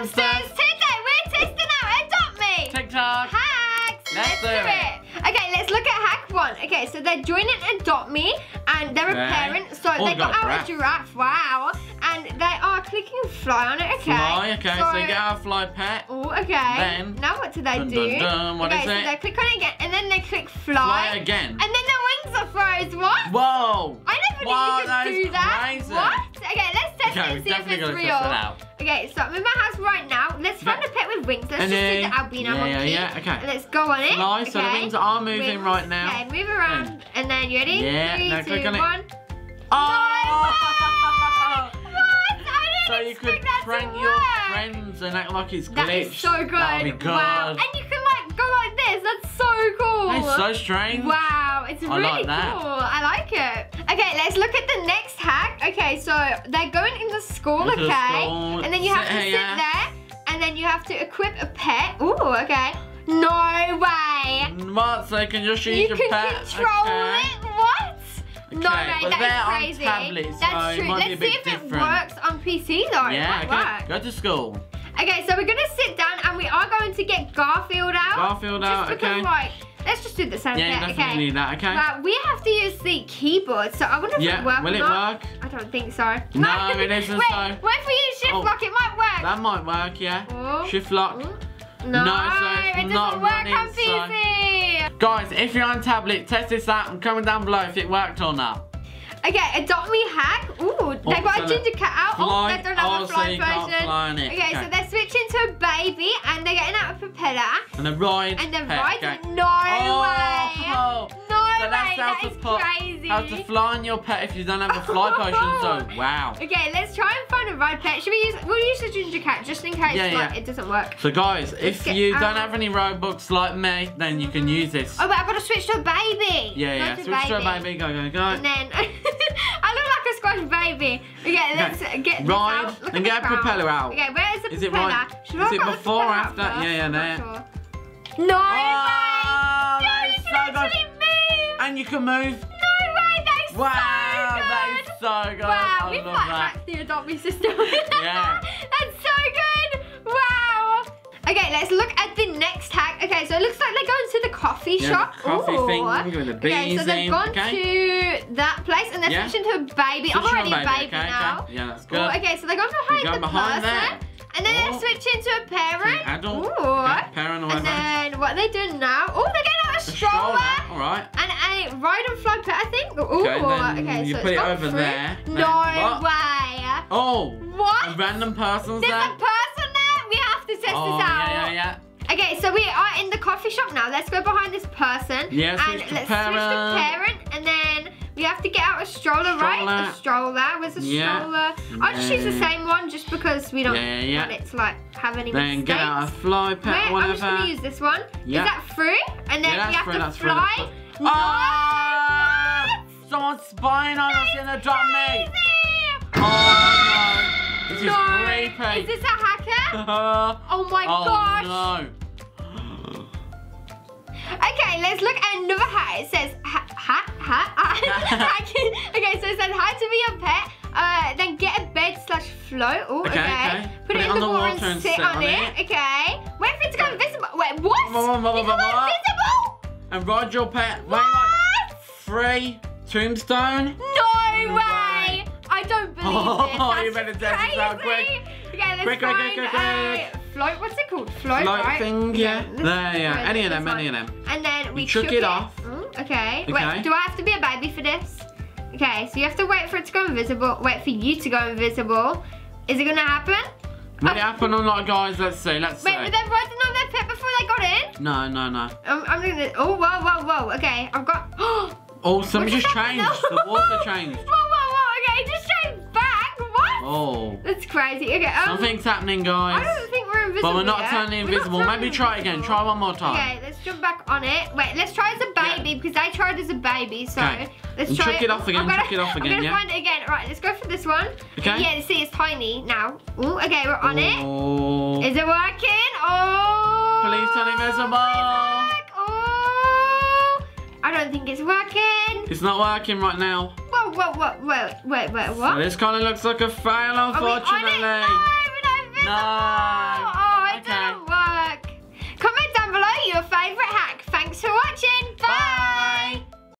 hamsters. Today we're testing out Adopt Me. TikTok. Hacks. Let's do it. Okay, let's look at hack one. Okay, so they're joining Adopt Me, and they're a parent. So Oh, they got got a out giraffe. Wow. And they are clicking fly on it. Okay. Fly, okay, so, you get our fly pet. Oh, okay. Then- now what do they Dun, do? dun, dun, what okay, is so it? they click on it again, and then they click fly. Fly again. And then the wings are froze. What? Whoa! I never knew you could is do that. crazy. What? Okay, let's test Okay, it we and see if it's real. out. Okay, so I'm in my house right now. Let's find Okay. a pet with wings. Let's And just do then- the albino yeah, yeah, monkey. yeah, okay. Let's go on it. Fly, so the wings are moving Wings. right now. Okay, move around. And then you ready? Yeah, Three, click two, on it. Oh! What? So you could that prank your friends and act like it's glitched. That is so good. That'll be good. Wow. And you can like go like this. That's so cool. That's so strange. Wow, it's I really like that. cool. I like it. Okay, let's look at the next hack. Okay, so they're going into school, Into okay? school. And then you have to sit here. there, and then you have to equip a pet. Ooh, okay. No way. What? So you can just use You your can control okay. it. What? no Okay, way, but that on crazy. tablets, That's so true. might be a Let's see if different. it works on PC though. Yeah, okay. work. Go to school. Okay, so we're gonna sit down and we are going to get Garfield out. Garfield just out, because, okay. Like, let's just do the same Yeah, bit, definitely okay? need that, okay? But we have to use the keyboard, so I wonder if Yeah, it work will it work? I don't think so. No, it isn't Wait, so. what if we use shift Oh. lock? It might work. That might work, yeah. Oh. Shift lock. No, No, so it's it doesn't not work running, on so- PC. Guys, if you're on tablet, test this out and comment down below if it worked or not. Okay, adopt me hack. Ooh, they Oh, got so a ginger cat out. Oh, fly- oh, they don't have oh, a so fly you version. can't fly on it. Okay, so Okay. They're a baby and they're getting out a propeller And the ride. and they're riding. okay. No way. Oh, No so way. that's how That to is put, crazy. how to fly on your pet if you don't have a fly potion. So wow. Okay, let's try and find a ride pet. Should we use? We'll use the ginger cat just in case Yeah, like, it doesn't work. So guys, if get you don't have any Robux like me, then you can use this. Oh, but I've got to switch to a baby. yeah, yeah. to Switch to a baby. Go, go, go. And then I look like a squash baby. Okay, let's uh, get this Ride out. Look and get a propeller out. Okay, where is it right- Should is it got before or propeller after? out? Yeah, yeah, I'm there. not sure. No Oh, way! No, is you so can good. actually move! And you can move. No way, that is Wow, so good! that is so good. Wow, I we've love like hacked the Adopt Me system. Yeah. That's so good! Wow! Okay, let's look at the next hack. Okay, so it looks like they're going to the coffee Yeah, shop. the coffee Ooh. thing with the Okay, so they've in, gone okay. to that place and they're Yeah. switching to a baby. I'm already a a baby, baby, okay, now. okay. Yeah, that's Ooh, good. okay, so they're going behind You're the going person. there. And then Oh. they're switching to a parent. An adult. Ooh. Parent or And then what are they doing now? Oh, they're getting out a A stroller. All right. And a ride and fly pet, I think. Ooh, Okay, okay, you so put it's it over through. there, No what? way. Oh. What? A random person's There's there. a person there. We have to test oh, this out. yeah, yeah, yeah. Okay, so we are in the coffee shop now. Let's go behind this person. Yeah, and let's parent. switch to parent, and then we have to get out a stroller, right? A stroller. Where's a Yeah. stroller? I'll just use the same one, just because we don't Yeah, want it to like have any Then mistakes. get out a fly pet, Wait, whatever. I'm just gonna use this one. Is that free? And then we have free, to fly. that's free. No! Oh! Someone's spying on us in Adopt Me! Oh no. This no. is creepy. Is this a hacker? Oh, oh my oh gosh. no. Okay, let's look at another hat. It says ha ha ha. hacking. okay, so it says hi to be your pet. Uh, then get a bed slash float. Oh, okay. Okay, okay. Put, it in the water and, and sit, sit on, on it. it. Okay. Wait for it to go invisible. Wait, what? Wha- wha- wha- It's wha- gone invisible. And ride your pet. Wait, What? wait. Free tombstone. No No way. way. I don't believe Oh, this. That's you better test crazy. this out quick. Okay, let's Quick, quick, find quick, quick, a float. What's it called? Float, Float right? thing, yeah. let's There, yeah. Any of them, one. any of them. And then we chuck shook it off. Mm, okay. Okay. Wait, do I have to be a baby for this? Okay, so you have to wait for it to go invisible. Wait for you to go invisible. Is it gonna happen? Will Oh. it happen or not, guys? Let's see. Let's Wait, see. Wait, were they riding on their pet before they got in? No, no, no. I'm, I'm gonna. Oh, whoa, whoa, whoa. Okay, I've got. Oh, something just changed. The water changed. whoa, whoa. whoa, Okay, it just changed back. What? Oh. That's crazy. Okay. Um, Something's happening, guys. Don't think we're invisible. But we're not yet. turning not invisible. turning Maybe try again. Try one more time. Okay, let's jump back on it. Wait, let's try as a baby because I tried as a baby. So Okay. let's And try chuck it off again, I'm gonna, it off I'm again, gonna yeah? find it again. Right, let's go for this one. Okay. Yeah, see, it's tiny now. Ooh, okay, we're on it. Oh. Is it working? Oh. Please turn invisible. Oh, work. Oh. I don't think it's working. It's not working right now. Whoa, whoa, whoa, wait, wait, wait, So what? this kind of looks like a fail, Are we on it? unfortunately. No.